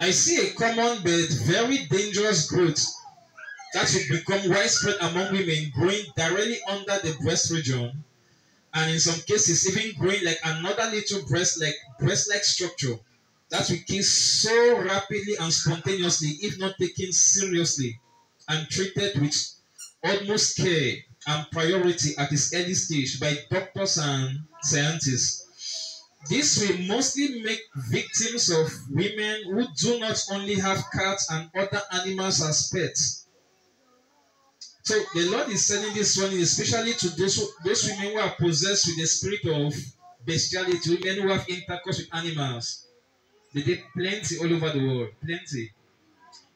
I see a common but very dangerous growth that will become widespread among women growing directly under the breast region and in some cases even growing like another little breast like breast like structure that will kill so rapidly and spontaneously if not taken seriously and treated with utmost care and priority at its early stage by doctors and scientists. This will mostly make victims of women who do not only have cats and other animals as pets. So the Lord is sending this warning especially to those, who, those women who are possessed with the spirit of bestiality, women who have intercourse with animals. They did plenty all over the world, plenty.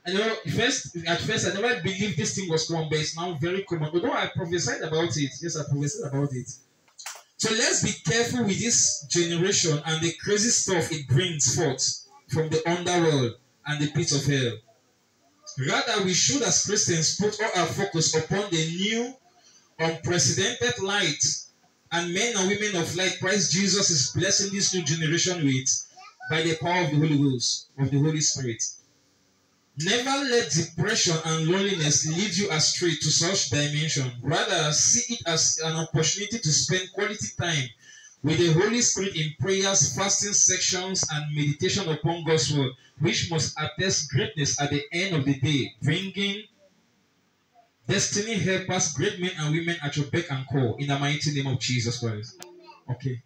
And you know, first at first I never believed this thing was common, but it's now very common. Although I prophesied about it, yes, I prophesied about it. So let's be careful with this generation and the crazy stuff it brings forth from the underworld and the pit of hell. Rather, we should, as Christians, put all our focus upon the new, unprecedented light and men and women of light Christ Jesus is blessing this new generation with by the power of the Holy Ghost, of the Holy Spirit. Never let depression and loneliness lead you astray to such dimension. Rather, see it as an opportunity to spend quality time with the Holy Spirit in prayers, fasting sections, and meditation upon God's word, which must attest greatness at the end of the day, bringing destiny helpers, great men and women at your beck and call in the mighty name of Jesus Christ. Okay.